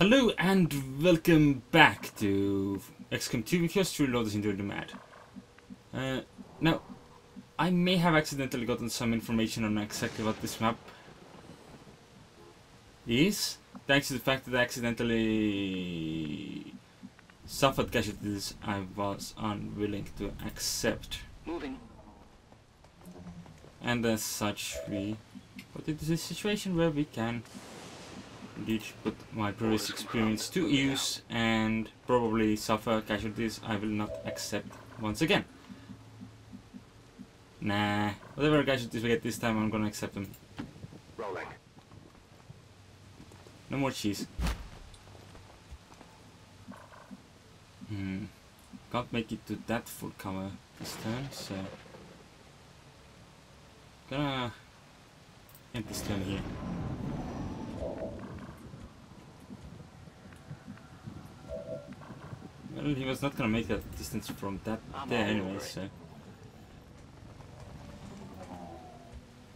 Hello and welcome back to XCOM 2 with yours truly Lotus into the Mad. Uh, now, I may have accidentally gotten some information on exactly what this map is, thanks to the fact that I accidentally suffered casualties I was unwilling to accept. Moving. And as such, we got into this situation where we can indeed put my previous experience to use and probably suffer casualties I will not accept once again. Nah, whatever casualties we get this time, I'm gonna accept them. Rolling. No more cheese. Hmm. Can't make it to that full cover this turn, so... Gonna end this turn here. Well, he was not gonna make that distance from that I'm there anyway, so...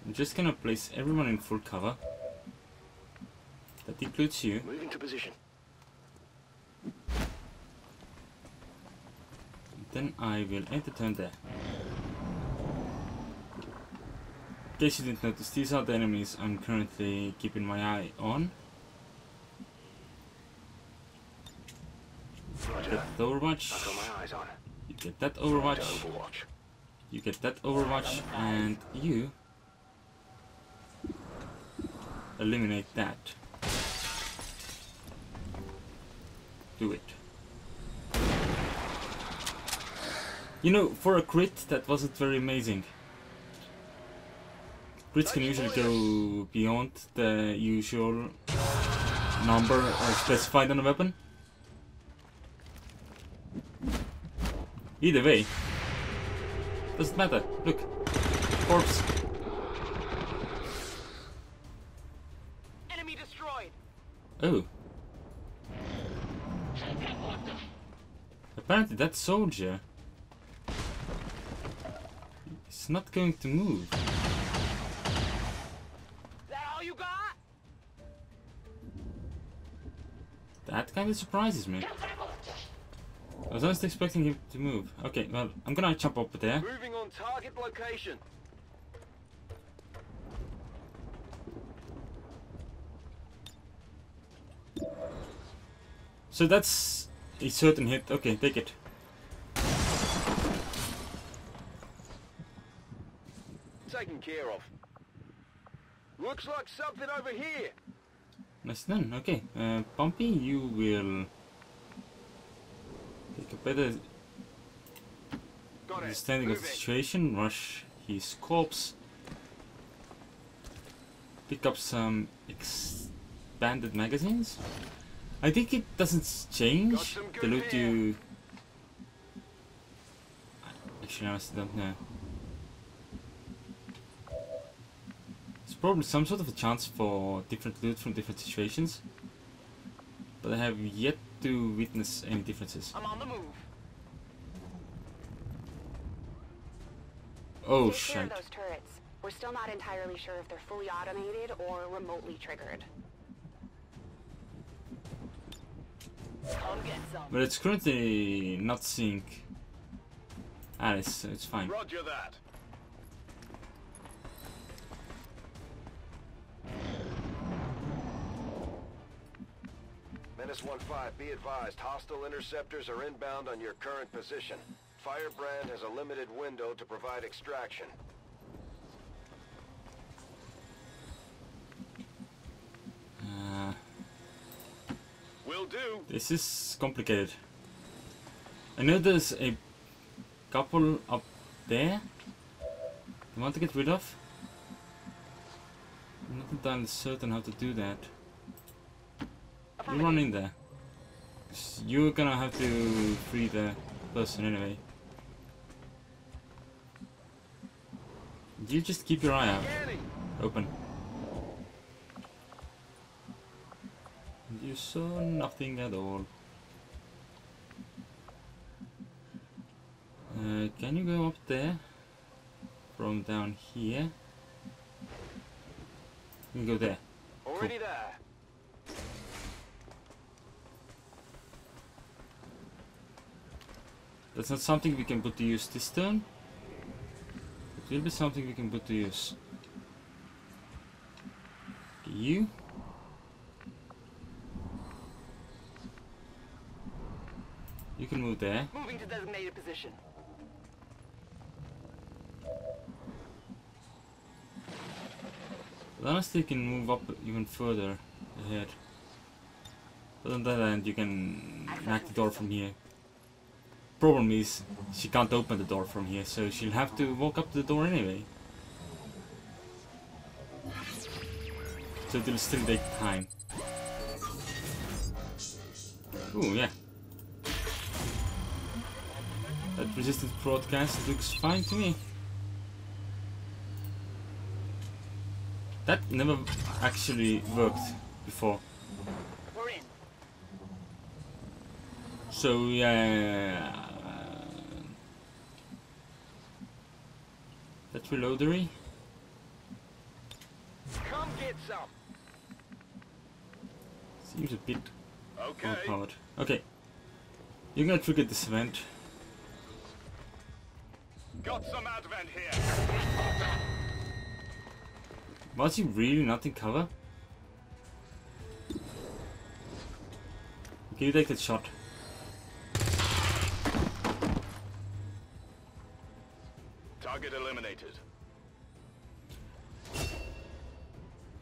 I'm just gonna place everyone in full cover. That includes you. Moving to position. Then I will end the turn there. In case you didn't notice, these are the enemies I'm currently keeping my eye on. Overwatch, I've got my eyes on. you get that Overwatch, you get that Overwatch, and you eliminate that. Do it. You know, for a crit, that wasn't very amazing. Crits can usually go beyond the usual number specified on a weapon. Either way, doesn't matter. Look, corpse. Enemy destroyed. Oh. Apparently that soldier is not going to move. That all you got? That kind of surprises me. I was honestly expecting him to move. Okay, well, I'm gonna jump up there. Moving on target location. So that's a certain hit. Okay, take it. Taken care of. Looks like something over here. Nice done. Okay, uh, Bumpy, you will better understanding of the situation, rush his corpse, pick up some expanded magazines. I think it doesn't change the loot you. Actually, I honestly don't know. It's probably some sort of a chance for different loot from different situations, but I have yet to witness any differences. I'm on the move. Oh Take shit! those turrets. We're still not entirely sure if they're fully automated or remotely triggered. Get some. But it's currently not seeing Alice, so it's fine. Roger that. Menace 1-5, be advised, hostile interceptors are inbound on your current position. Firebrand has a limited window to provide extraction. Uh, Will do. this is complicated. I know there's a couple up there I want to get rid of. I'm not entirely certain how to do that. You run in there. You're gonna have to free the person anyway. You just keep your eye out. Open. You saw nothing at all. Uh, can you go up there? From down here? You can go there. Already there. That's not something we can put to use this turn. It will be something we can put to use. You. You can move there. Moving to designated position. But honestly, you can move up even further ahead. But on that end, you can knock the door from here. Problem is, she can't open the door from here, so she'll have to walk up to the door anyway. So it'll still take time. Ooh, yeah. That resistance broadcast looks fine to me. That never actually worked before. We're in. So yeah, that's reloadery. Come get some. Seems a bit Okay. overpowered. Okay, you're gonna trigger this event. Got some advent here. Was he really not in cover? Can you take that shot? Eliminated.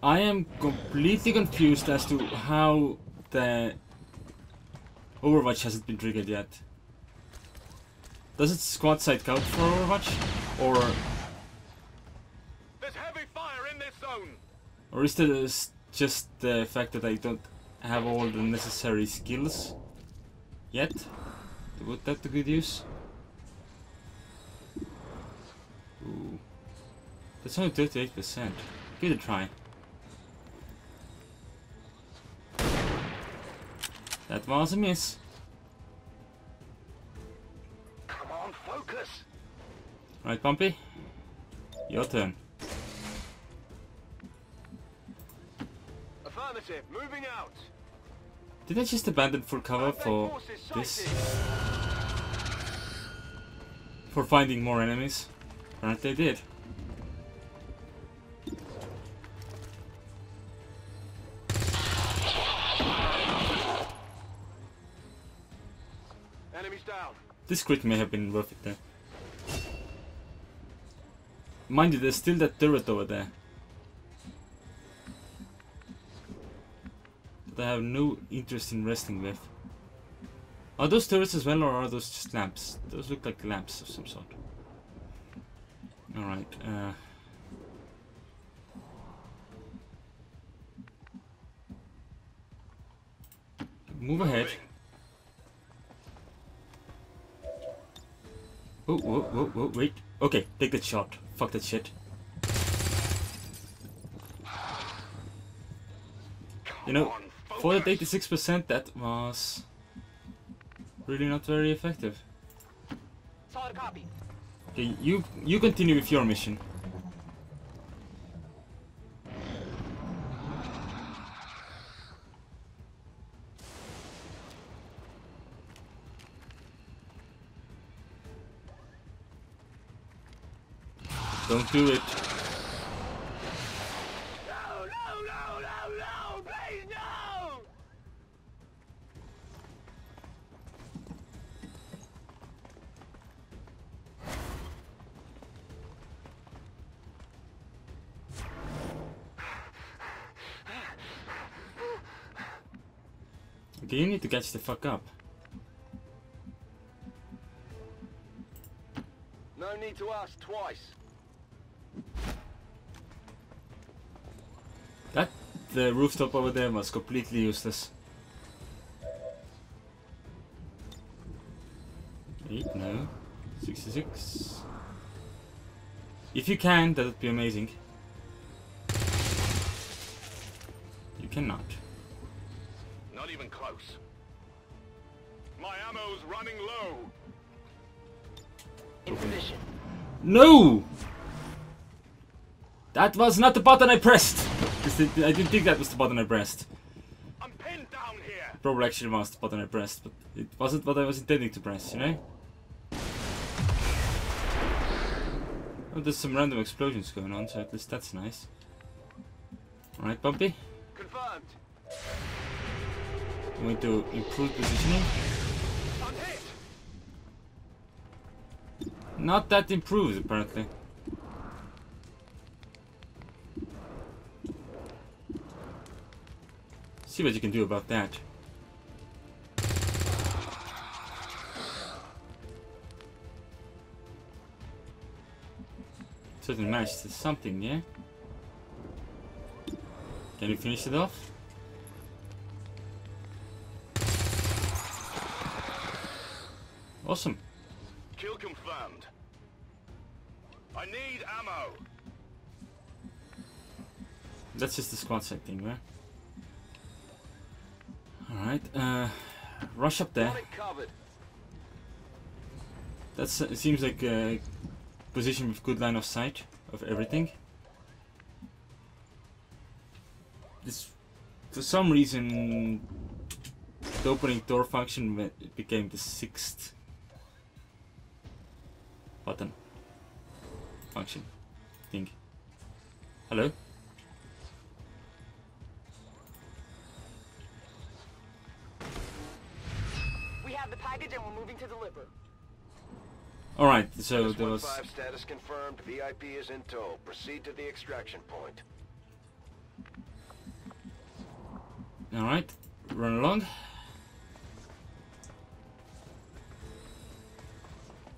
I am completely confused as to how the Overwatch hasn't been triggered yet. Does it squad sight count for Overwatch? Or There's heavy fire in this zone. or is it just the fact that I don't have all the necessary skills yet put that to good use? Ooh. That's only 38%. Give it a try. That was a miss. Come on, focus. Right, Bumpy? Your turn. Affirmative. Moving out. Did I just abandon full cover for this? For finding more enemies? Apparently they did. Enemies down. This crit may have been worth it there. Mind you, there's still that turret over there. That I have no interest in resting with. Are those turrets as well, or are those just lamps? Those look like lamps of some sort. Alright, uh... Move ahead. Oh, whoa, whoa, whoa, wait. Okay, take that shot. Fuck that shit. You know, for that 86%, that was really not very effective. Solid copy. Okay, you you continue with your mission. Don't do it. Catch the fuck up. No need to ask twice. That the rooftop over there was completely useless. Eight, no. 66. If you can, that would be amazing. You cannot. Not even close. My ammo's running low. No! That was not the button I pressed! I didn't think that was the button I pressed. I'm pinned down here. Probably actually was the button I pressed, but it wasn't what I was intending to press, you know? Oh, there's some random explosions going on, so at least that's nice. Alright, Bumpy? Confirmed. I'm going to improve positioning. Not that improved, apparently. See what you can do about that. Certainly to something, yeah? Can you finish it off? Awesome. Confirmed. I need ammo. That's just the squad sec thing, right? Alright, uh, rush up there. Got it. That's it seems like a position with good line of sight of everything. This, for some reason, the opening door function became the sixth button function thing. Hello. We have the package and we're moving to deliver. All right. So Menace there was 1-5 status confirmed. VIP is in tow. Proceed to the extraction point. all right. Run along.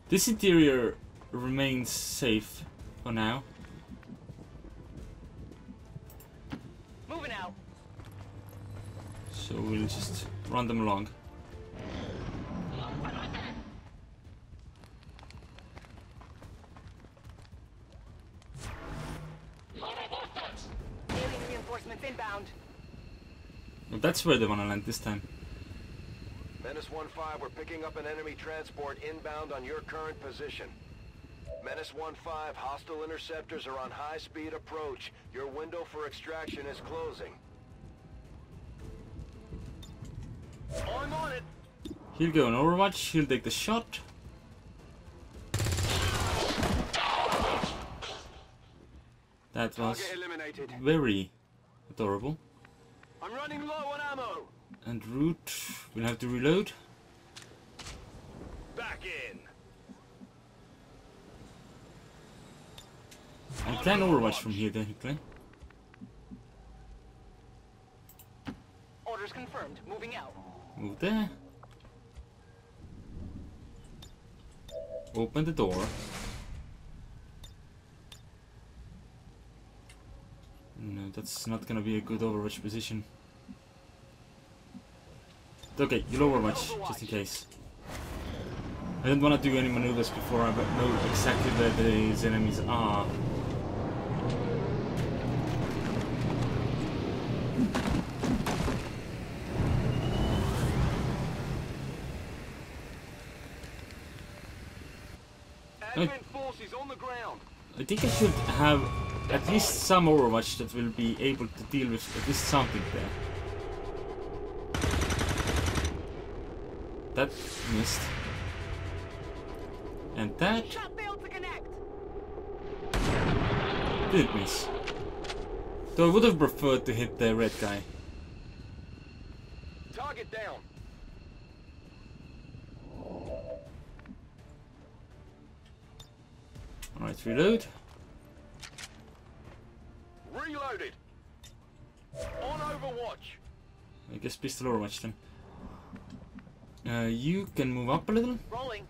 This interior remains safe for now. Moving out. So we'll just run them along. Alien reinforcements inbound. Well, that's where they want to land this time. Menace 1-5, we're picking up an enemy transport inbound on your current position. Menace 1-5, hostile interceptors are on high-speed approach. Your window for extraction is closing. I'm on it. He'll go on Overwatch, he'll take the shot. That was very adorable. I'm running low on ammo. And root, we'll have to reload. Back in. I can Overwatch from here technically. Orders confirmed. Moving out. Move there. Open the door. No, that's not gonna be a good Overwatch position. Okay, you'll Overwatch, just in case. I don't wanna do any maneuvers before I know exactly where these enemies are. Think I should have at least some Overwatch that will be able to deal with at least something there. That missed. And that Shot failed to connect. didn't miss. Though I would have preferred to hit the red guy. Target down. Alright, reload. Reloaded. On Overwatch. I guess pistol Overwatch then. Uh, you can move up a little. Rolling.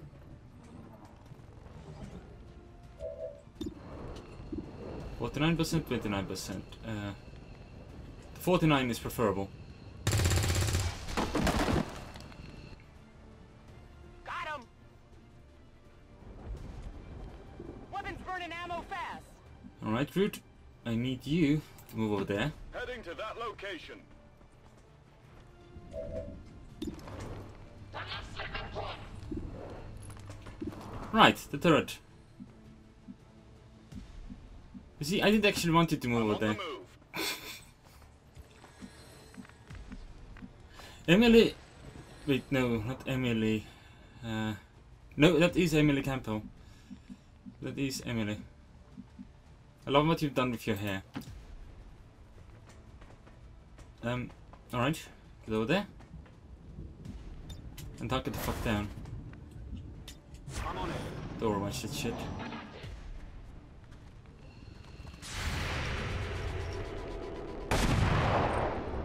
Forty-nine percent, twenty-nine percent. Uh, forty-nine is preferable. Got him. Weapons burning ammo fast. Alright, Root. I need you to move over there. Heading to that location. Right, the turret. You see, I didn't actually want you to move over the there. move. Emily. Wait, no, not Emily. Uh, no, that is Emily Campbell. That is Emily. I love what you've done with your hair. Um, alright. Get over there. And tuck it the fuck down. Don't watch that shit.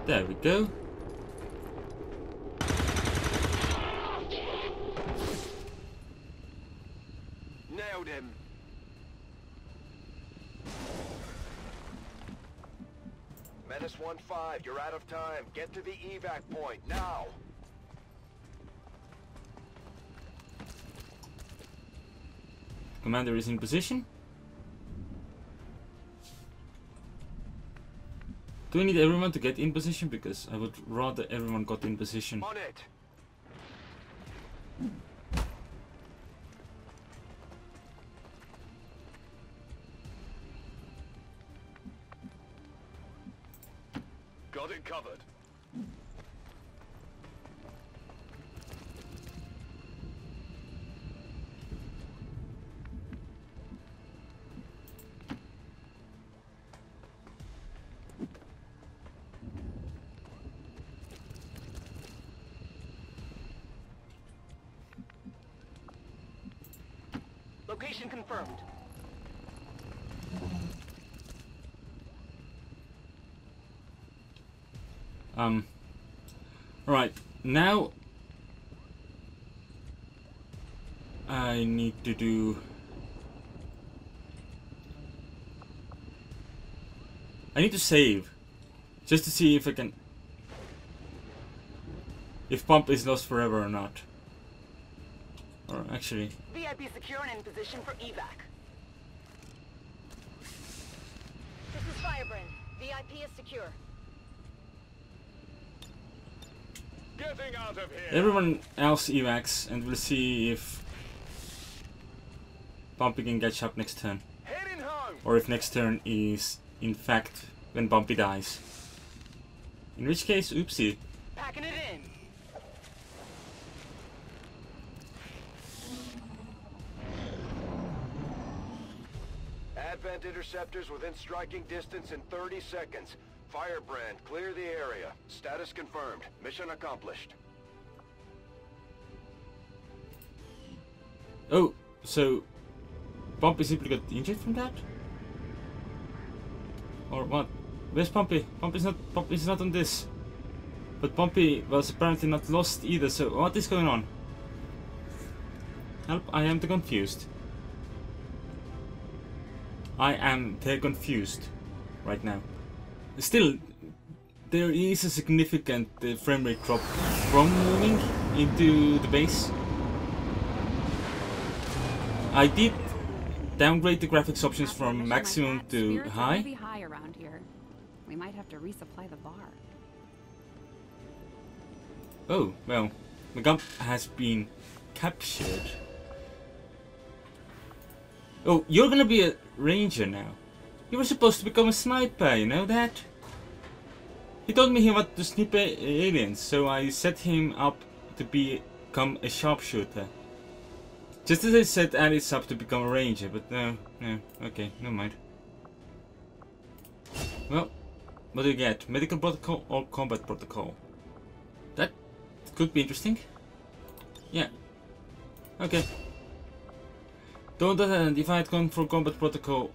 There we go. 1-5, you're out of time. Get to the evac point, now! Commander is in position. Do we need everyone to get in position? Because I would rather everyone got in position. On it. Got it covered. Location confirmed. Um. Right now, I need to do. I need to save, just to see if I can. If pump is lost forever or not. Or actually, VIP secure and in position for evac. This is Firebrand. VIP is secure. Getting out of here. Everyone else evacs, and we'll see if Bumpy can catch up next turn. Or if next turn is in fact when Bumpy dies. In which case, oopsie. Packing it in. Advent interceptors within striking distance in 30 seconds. Firebrand, clear the area. Status confirmed. Mission accomplished. Oh, so Bumpy simply got injured from that? Or what? Where's Bumpy? Bumpy's not Bumpy's not on this. But Bumpy was apparently not lost either, so what is going on? Help, I am the confused. I am the confused right now. Still, there is a significant uh, frame rate drop from moving into the base. I did downgrade the graphics options from maximum to high. high around here. We might have to resupply the bar. Oh, well, Megump has been captured. Oh, you're gonna be a ranger now. You were supposed to become a sniper, you know that? He told me he wanted to snipe aliens, so I set him up to become a sharpshooter. Just as I set Alice up to become a ranger, but no, no, okay, never mind. Well, what do you get? Medical protocol or combat protocol? That could be interesting. Yeah. Okay. Don't that if I had gone for combat protocol,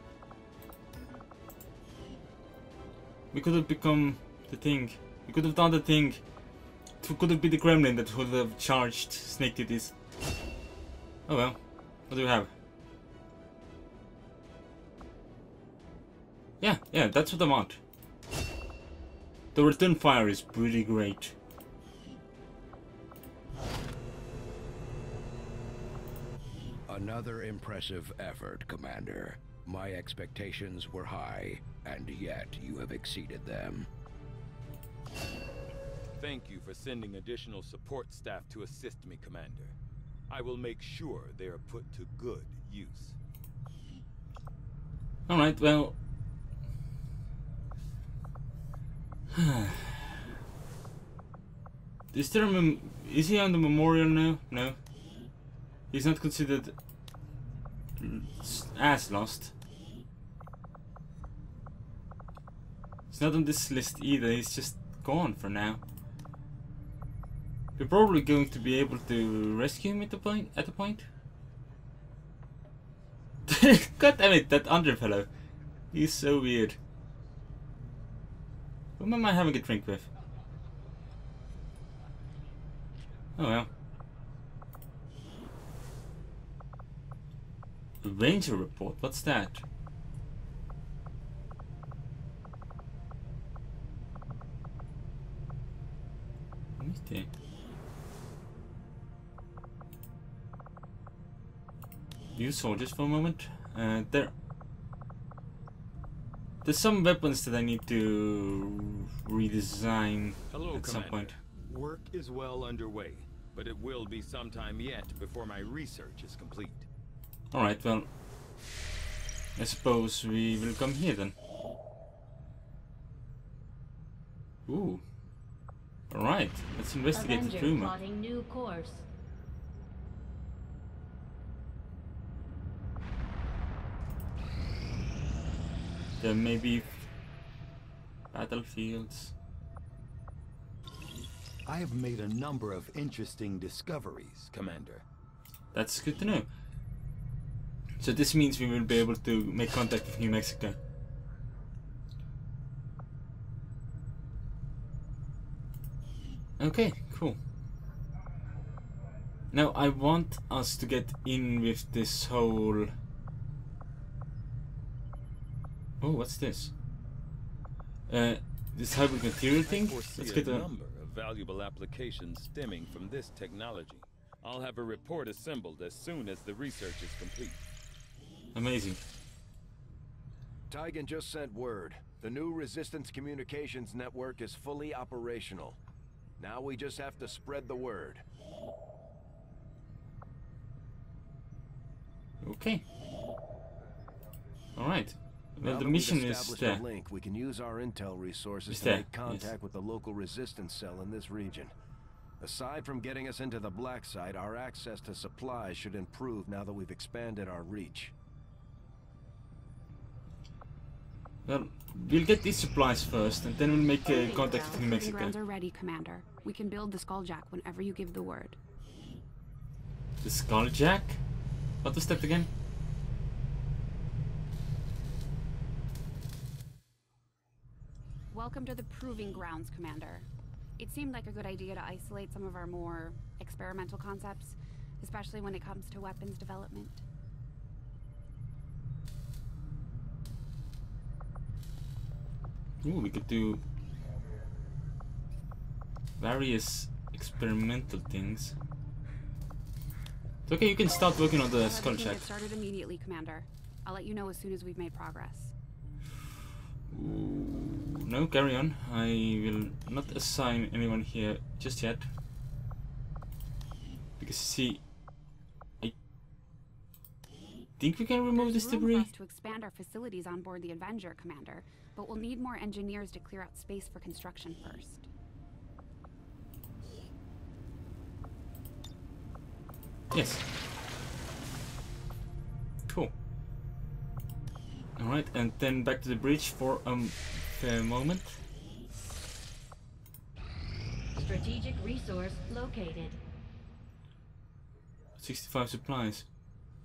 we could have become the thing. We could have done the thing. It could have been the gremlin that would have charged Snake Titties. Oh well. What do we have? Yeah, yeah, that's what I want. The return fire is pretty great. Another impressive effort, Commander. My expectations were high, and yet you have exceeded them. Thank you for sending additional support staff to assist me, Commander. I will make sure they are put to good use. Alright, well. is there a mem- um, is he on the memorial now? No. He's not considered l- s- as lost. He's not on this list either. He's just gone for now. We're probably going to be able to rescue him at the point. At the point. God damn it! That under fellow. He's so weird. Who am I having a drink with? Oh well. Ranger report. What's that? Me see. Soldiers for a moment. Uh, there. There's some weapons that I need to redesign Hello, at some Commander. point. Work is well underway, but it will be some time yet before my research is complete. Alright, well. I suppose we will come here then. Ooh. Alright, let's investigate the Avenger rumor. plotting new course. There may be battlefields. I have made a number of interesting discoveries, Commander. That's good to know. So this means we will be able to make contact with New Mexico. Okay, cool. Now I want us to get in with this whole... Oh, what's this? Uh, this hybrid material thing? Let's get a... number of valuable applications stemming from this technology. I'll have a report assembled as soon as the research is complete. Amazing. Tygan just sent word. The new Resistance Communications Network is fully operational. Now we just have to spread the word. Okay. Alright. Well, Now the mission is there. a link, we can use our intel resources to make contact yes. with the local resistance cell in this region. Aside from getting us into the black site, our access to supplies should improve now that we've expanded our reach. Well, we'll get these supplies first, and then we'll make uh, contact with New Mexico. grounds are ready, Commander. We can build the Skulljack whenever you give the word. The Skulljack? What was that again? Welcome to the Proving Grounds, Commander. It seemed like a good idea to isolate some of our more experimental concepts, especially when it comes to weapons development. Ooh, we could do various experimental things. It's okay, you can start working on the We'll have the team Skulljack. get started immediately, Commander. I'll let you know as soon as we've made progress. Ooh, no, carry on. I will not assign anyone here just yet. Because see, I think we can remove There's this debris. to expand our facilities on board the Avenger, Commander, but we'll need more engineers to clear out space for construction first. Yes. Cool. Alright, and then back to the bridge for a um, fair moment. Strategic resource located. 65 supplies.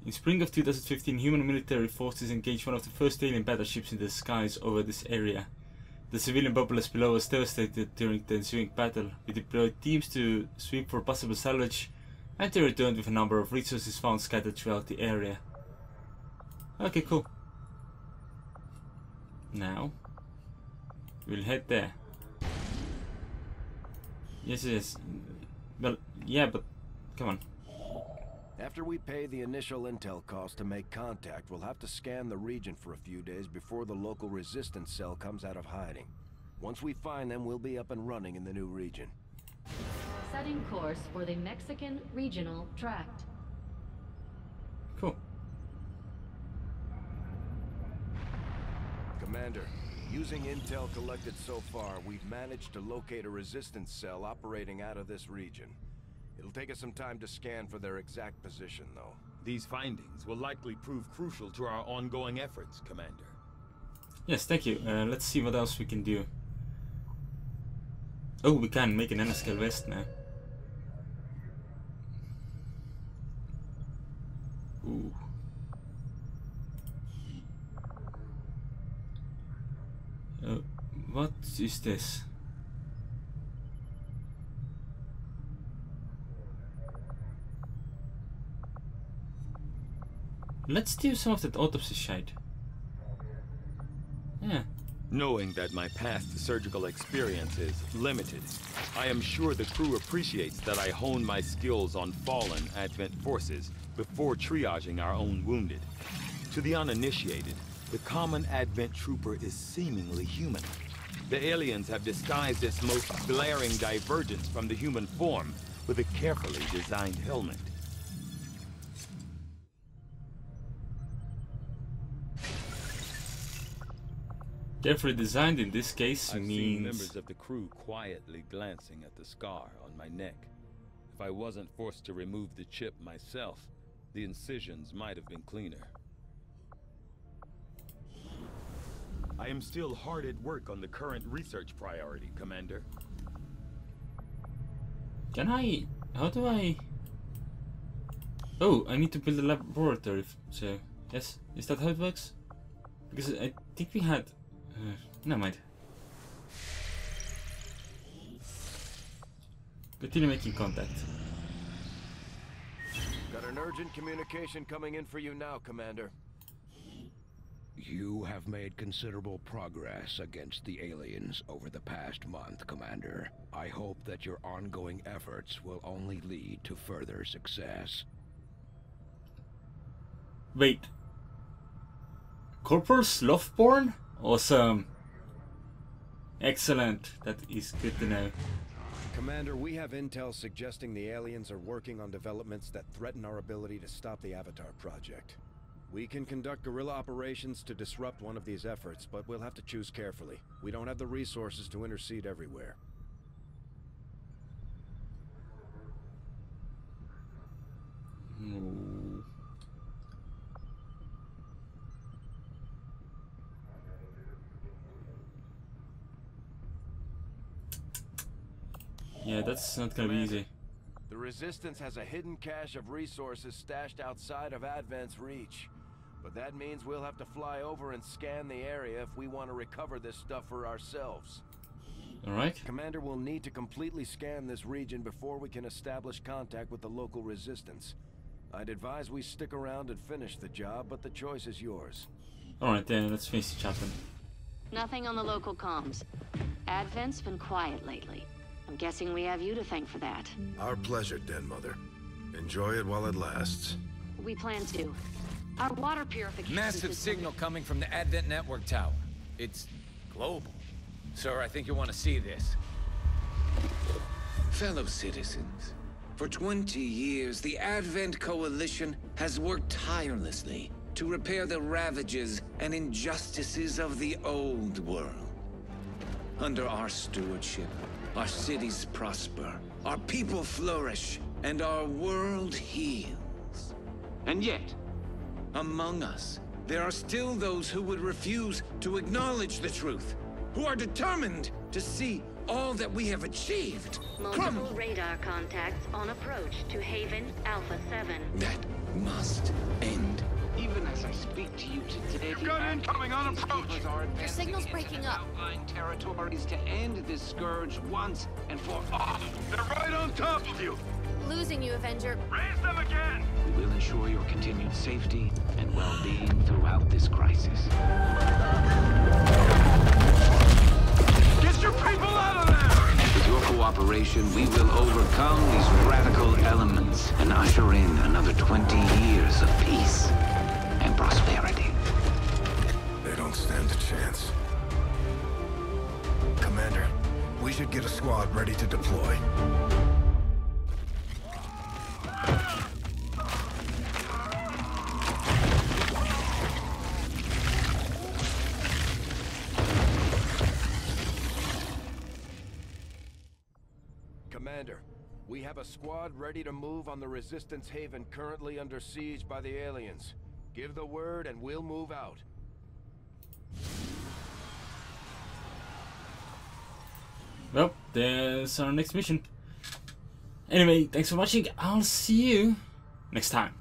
In spring of 2015, human military forces engaged one of the first alien battleships in the skies over this area. The civilian populace below was devastated during the ensuing battle. We deployed teams to sweep for possible salvage, and they returned with a number of resources found scattered throughout the area. Okay, cool. Now, we'll head there. Yes, yes. Well, yeah, but come on. After we pay the initial intel cost to make contact, we'll have to scan the region for a few days before the local resistance cell comes out of hiding. Once we find them, we'll be up and running in the new region. Setting course for the Mexican Regional Tract. Cool. Commander, using intel collected so far, we've managed to locate a resistance cell operating out of this region. It'll take us some time to scan for their exact position, though. These findings will likely prove crucial to our ongoing efforts, Commander. Yes, thank you. Uh, let's see what else we can do. Oh, we can make an nanoscale vest now. Ooh. Uh, what is this? Let's do some of that autopsy shite. Yeah. Knowing that my past surgical experience is limited, I am sure the crew appreciates that I hone my skills on fallen Advent forces before triaging our own wounded. To the uninitiated, the common Advent trooper is seemingly human. The aliens have disguised its most glaring divergence from the human form with a carefully designed helmet. Designed in this case I've seen members of the crew quietly glancing at the scar on my neck. If I wasn't forced to remove the chip myself, the incisions might have been cleaner. I am still hard at work on the current research priority, Commander. Can I... How do I... Oh, I need to build a laboratory, so... Yes, is that how it works? Because I think we had... Uh, never mind. Continue making contact. Got an urgent communication coming in for you now, Commander. You have made considerable progress against the aliens over the past month, Commander. I hope that your ongoing efforts will only lead to further success. Wait. Corporal Slothborn? Awesome. Excellent. That is good to know. Commander, we have intel suggesting the aliens are working on developments that threaten our ability to stop the Avatar project. We can conduct guerrilla operations to disrupt one of these efforts, but we'll have to choose carefully. We don't have the resources to intercede everywhere. Yeah, that's not gonna be easy. The Resistance has a hidden cache of resources stashed outside of Advent's reach. But that means we'll have to fly over and scan the area if we want to recover this stuff for ourselves. Alright. Commander will need to completely scan this region before we can establish contact with the local resistance. I'd advise we stick around and finish the job, but the choice is yours. Alright then, let's finish the chapter. Nothing on the local comms. Advent's been quiet lately. I'm guessing we have you to thank for that. Our pleasure, Den Mother. Enjoy it while it lasts. We plan to. Our water purification Massive system- signal coming from the Advent Network Tower. It's global. Sir, I think you want to see this. Fellow citizens, for 20 years, the Advent Coalition has worked tirelessly to repair the ravages and injustices of the old world. Under our stewardship, our cities prosper, our people flourish, and our world heals. And yet, among us, there are still those who would refuse to acknowledge the truth, who are determined to see all that we have achieved Multiple radar contacts on approach to Haven Alpha 7. That must end. Even as I speak to you today, You've got incoming on approach. Your signal's breaking up. outlying territories to end this scourge once and for all. They're right on top of you. Losing you, Avenger. Raise them again. We will ensure your continued safety and well-being throughout this crisis. Get your people out of there. With your cooperation, we will overcome these radical elements and usher in another 20 years of peace and prosperity. They don't stand a chance. Commander, we should get a squad ready to deploy. Commander, we have a squad ready to move on the Resistance Haven currently under siege by the aliens. Give the word and we'll move out. Well, there's our next mission. Anyway, thanks for watching. I'll see you next time.